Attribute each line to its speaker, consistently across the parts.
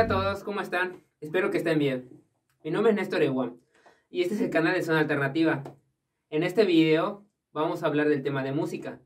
Speaker 1: Hola a todos, ¿cómo están? Espero que estén bien. Mi nombre es Néstor Ewan y este es el canal de Zona Alternativa. En este video vamos a hablar del tema de música.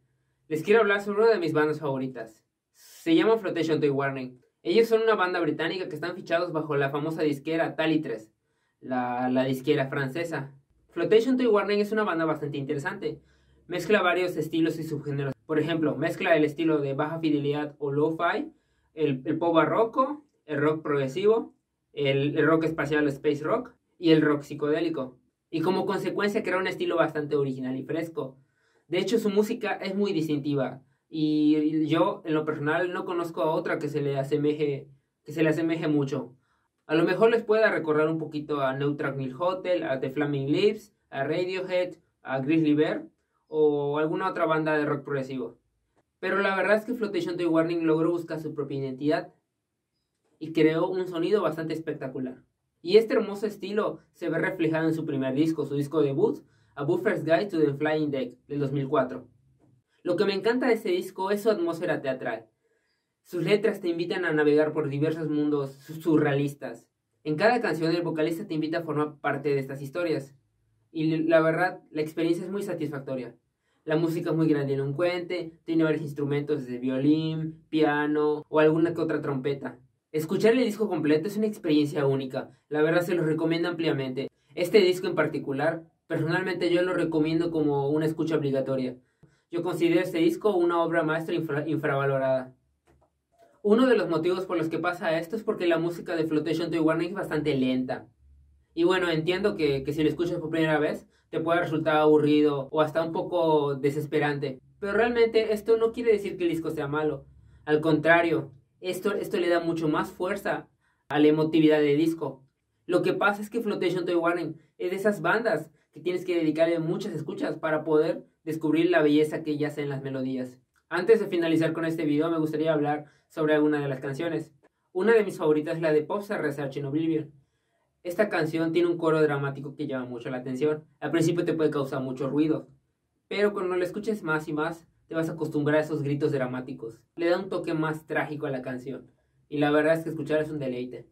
Speaker 1: Les quiero hablar sobre una de mis bandas favoritas. Se llama Flotation Toy Warning. Ellos son una banda británica que están fichados bajo la famosa disquera Talitres, la, la disquera francesa. Flotation Toy Warning es una banda bastante interesante. Mezcla varios estilos y subgéneros. Por ejemplo, mezcla el estilo de baja fidelidad o lo-fi, el, el pop barroco, el rock progresivo, el, rock espacial space rock y el rock psicodélico. Y como consecuencia crea un estilo bastante original y fresco. De hecho, su música es muy distintiva y yo en lo personal no conozco a otra que se le asemeje, que se le asemeje mucho. A lo mejor les pueda recordar un poquito a Neutral Mill Hotel, a The Flaming Lips, a Radiohead, a Grizzly Bear o alguna otra banda de rock progresivo. Pero la verdad es que Flotation Toy Warning logró buscar su propia identidad y creó un sonido bastante espectacular. Y este hermoso estilo se ve reflejado en su primer disco, su disco debut, A Buffer's Guide to the Flying Deck, del 2004. Lo que me encanta de este disco es su atmósfera teatral. Sus letras te invitan a navegar por diversos mundos surrealistas. En cada canción el vocalista te invita a formar parte de estas historias. Y la verdad, la experiencia es muy satisfactoria. La música es muy grandilocuente, tiene varios instrumentos desde violín, piano o alguna que otra trompeta. Escuchar el disco completo es una experiencia única, la verdad se lo recomiendo ampliamente. Este disco en particular, personalmente yo lo recomiendo como una escucha obligatoria. Yo considero este disco una obra maestra infravalorada. Uno de los motivos por los que pasa esto es porque la música de Flotation to Warning es bastante lenta. Y bueno, entiendo que, que si lo escuchas por primera vez te puede resultar aburrido o hasta un poco desesperante. Pero realmente esto no quiere decir que el disco sea malo. Al contrario, esto, esto le da mucho más fuerza a la emotividad del disco. Lo que pasa es que Flotation Toy Warning es de esas bandas que tienes que dedicarle muchas escuchas para poder descubrir la belleza que yace en las melodías. Antes de finalizar con este video me gustaría hablar sobre alguna de las canciones. Una de mis favoritas es la de Popstar Research in Oblivion. Esta canción tiene un coro dramático que llama mucho la atención. Al principio te puede causar mucho ruido, pero cuando lo escuches más y más te vas a acostumbrar a esos gritos dramáticos. Le da un toque más trágico a la canción. Y la verdad es que escuchar es un deleite.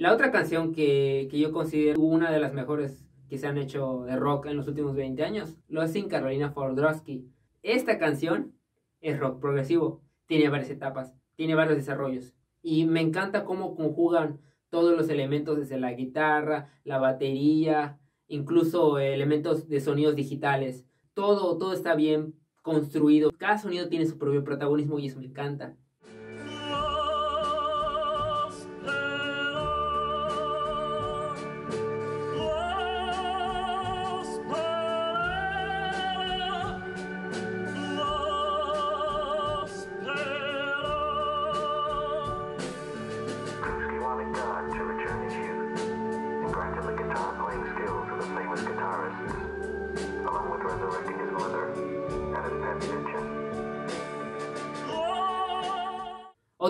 Speaker 1: La otra canción que, yo considero una de las mejores que se han hecho de rock en los últimos 20 años lo hace Carolina Fordrowski. Esta canción es rock progresivo, tiene varias etapas, tiene varios desarrollos y me encanta cómo conjugan todos los elementos desde la guitarra, la batería, incluso elementos de sonidos digitales. Todo, todo está bien construido. Cada sonido tiene su propio protagonismo y eso me encanta.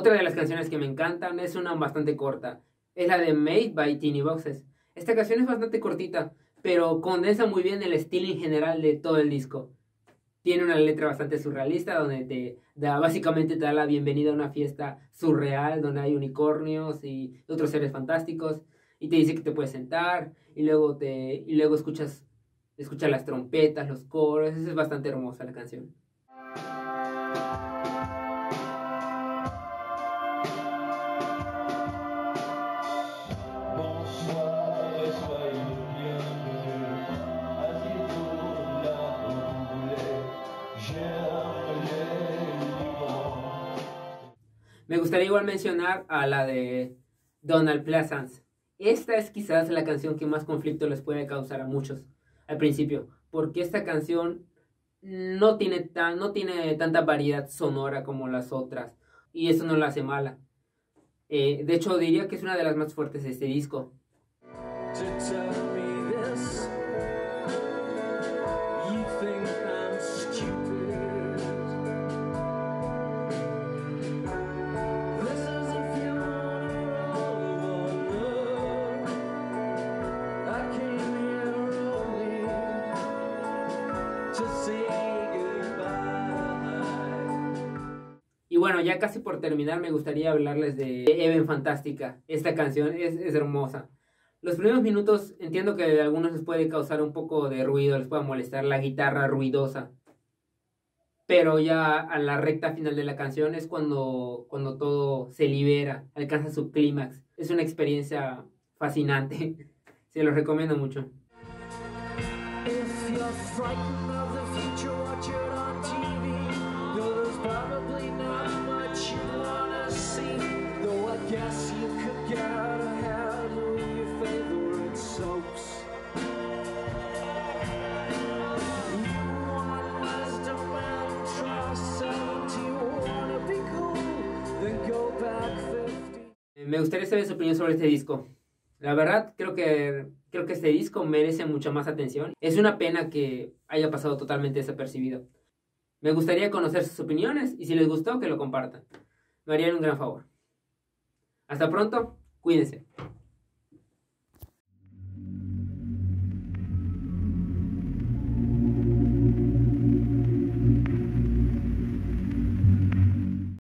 Speaker 1: Otra de las canciones que me encantan es una bastante corta. Es la de Made by Teeny Boxes. Esta canción es bastante cortita, pero condensa muy bien el estilo en general de todo el disco. Tiene una letra bastante surrealista donde te da, básicamente te da la bienvenida a una fiesta surreal donde hay unicornios y otros seres fantásticos y te dice que te puedes sentar y luego te y luego escuchas escuchas las trompetas, los coros, es bastante hermosa la canción. Me gustaría igual mencionar a la de Donald Pleasance. Esta es quizás la canción que más conflicto les puede causar a muchos al principio, porque esta canción no tiene, tan, no tiene tanta variedad sonora como las otras, y eso no la hace mala. Eh, de hecho, diría que es una de las más fuertes de este disco. Ya casi por terminar me gustaría hablarles de Even Fantástica. Esta canción es, hermosa. Los primeros minutos entiendo que a algunos les puede causar un poco de ruido, les puede molestar la guitarra ruidosa. Pero ya a la recta final de la canción es cuando, cuando todo se libera, alcanza su clímax. Es una experiencia fascinante. Se los recomiendo mucho. If Me gustaría saber su opinión sobre este disco. La verdad, creo que, creo que este disco merece mucha más atención. Es una pena que haya pasado totalmente desapercibido. Me gustaría conocer sus opiniones y si les gustó, que lo compartan. Me harían un gran favor. Hasta pronto, cuídense.